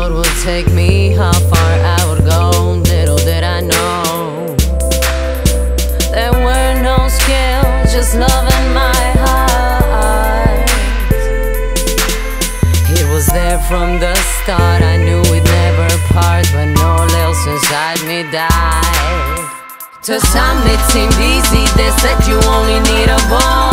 road will take me, how far I would go. Little did I know there were no scales, just love in my heart. It was there from the start. I knew we'd never part, but no else inside me died. To some it seemed easy. They said you only need a ball.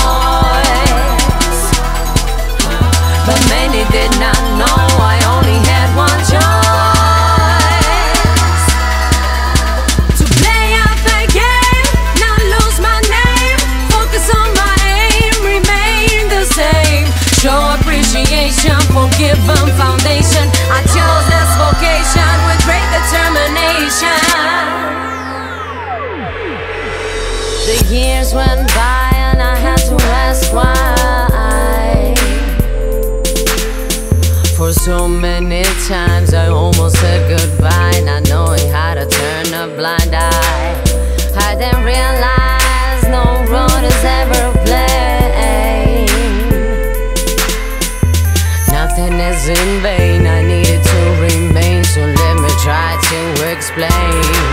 Forgive foundation. I chose this vocation with great determination. The years went by and I had to ask why. For so many times I almost said goodbye, not knowing how to turn a blind eye. I didn't realize is in vain. I needed to remain So let me try to explain.